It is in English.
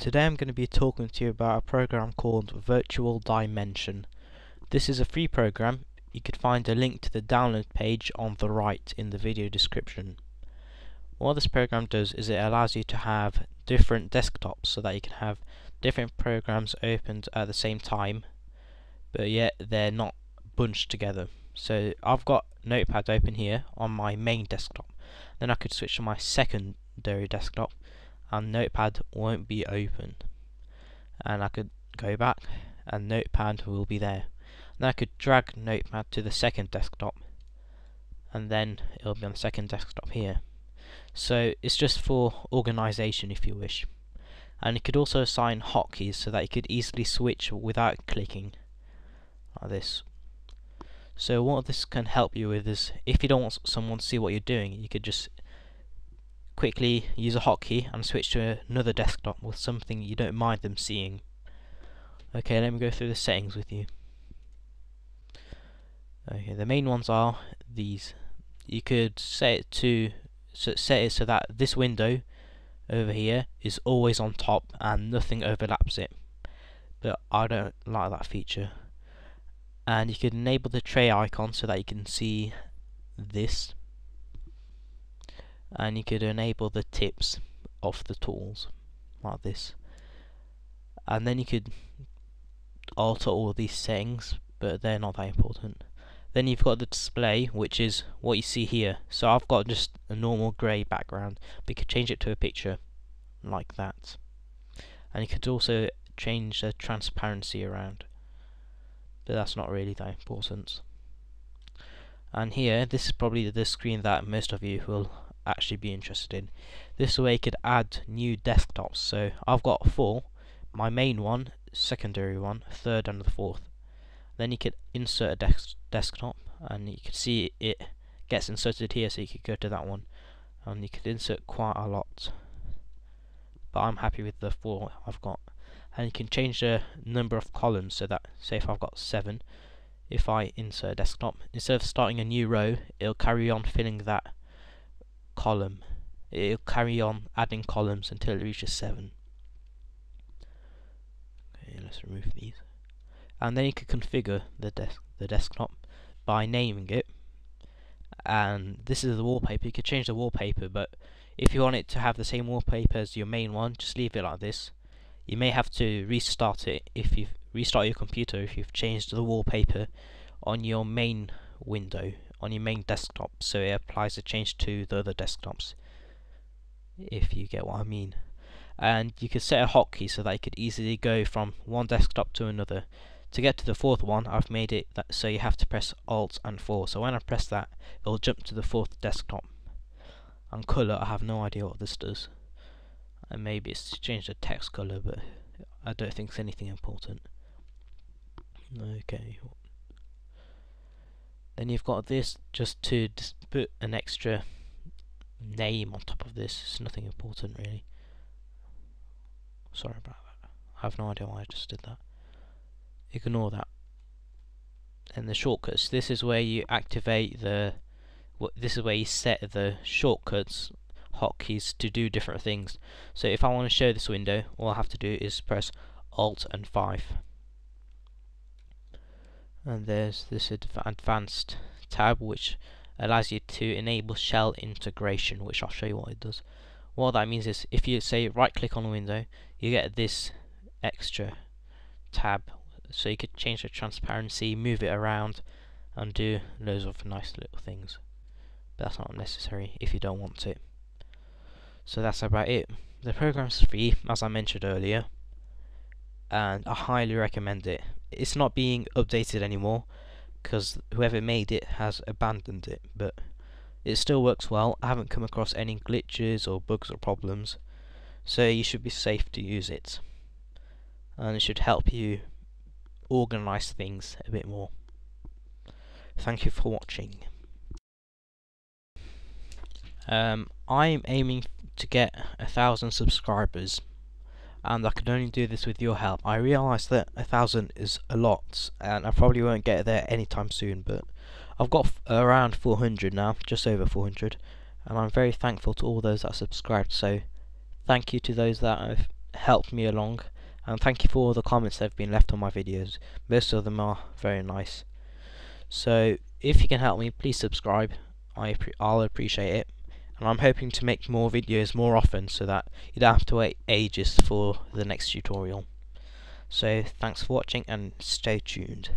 Today I'm going to be talking to you about a program called Virtual Dimension. This is a free program. You could find a link to the download page on the right in the video description. What this program does is it allows you to have different desktops so that you can have different programs opened at the same time but yet they're not bunched together. So I've got Notepad open here on my main desktop. Then I could switch to my secondary desktop and notepad won't be open. And I could go back and notepad will be there. Then I could drag notepad to the second desktop and then it'll be on the second desktop here. So it's just for organization if you wish. And you could also assign hotkeys so that you could easily switch without clicking like this. So what this can help you with is if you don't want someone to see what you're doing you could just quickly use a hotkey and switch to another desktop with something you don't mind them seeing. Okay, let me go through the settings with you. Okay, the main ones are these. You could set it to so set it so that this window over here is always on top and nothing overlaps it. But I don't like that feature. And you could enable the tray icon so that you can see this and you could enable the tips of the tools like this. And then you could alter all these settings but they're not that important. Then you've got the display which is what you see here. So I've got just a normal grey background but you could change it to a picture like that. And you could also change the transparency around but that's not really that important. And here this is probably the screen that most of you will actually be interested in. This way you could add new desktops. So I've got four, my main one, secondary one, third and the fourth. Then you could insert a desk desktop and you can see it gets inserted here so you could go to that one and you could insert quite a lot but I'm happy with the four I've got and you can change the number of columns so that say if I've got seven if I insert a desktop instead of starting a new row it'll carry on filling that column. It'll carry on adding columns until it reaches 7. Okay, let's remove these. And then you can configure the, desk the desktop by naming it. And this is the wallpaper. You could change the wallpaper, but if you want it to have the same wallpaper as your main one, just leave it like this. You may have to restart it if you restart your computer if you've changed the wallpaper on your main window on your main desktop so it applies the change to the other desktops if you get what I mean. And you could set a hotkey so that you could easily go from one desktop to another. To get to the fourth one I've made it that so you have to press alt and 4 so when I press that it'll jump to the fourth desktop. And colour I have no idea what this does. And maybe it's to change the text colour but I don't think it's anything important. Okay then you've got this just to put an extra name on top of this. It's nothing important really. Sorry about that. I have no idea why I just did that. Ignore that. And the shortcuts. This is where you activate the. This is where you set the shortcuts hotkeys to do different things. So if I want to show this window, all I have to do is press Alt and 5 and there's this advanced tab which allows you to enable shell integration which I'll show you what it does. What that means is if you say right click on a window you get this extra tab. So you could change the transparency move it around and do loads of nice little things. But that's not necessary if you don't want it so that's about it. The program's free as I mentioned earlier and I highly recommend it it's not being updated anymore because whoever made it has abandoned it but it still works well. I haven't come across any glitches or bugs or problems so you should be safe to use it. And it should help you organize things a bit more. Thank you for watching. Um, I'm aiming to get a thousand subscribers and I can only do this with your help. I realise that a thousand is a lot, and I probably won't get there anytime soon, but I've got around 400 now, just over 400, and I'm very thankful to all those that subscribed, so thank you to those that have helped me along and thank you for all the comments that have been left on my videos. Most of them are very nice. So if you can help me please subscribe. I I'll appreciate it and I'm hoping to make more videos more often so that you don't have to wait ages for the next tutorial. So thanks for watching and stay tuned